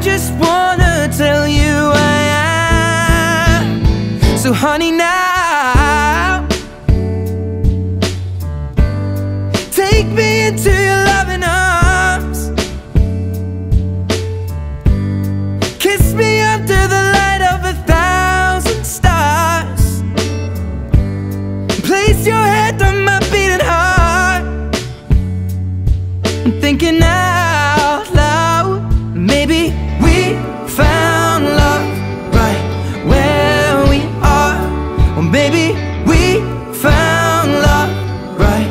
just wanna tell you I am. So, honey, now take me into your loving arms. Kiss me under the light of a thousand stars. Place your head Maybe we found love right?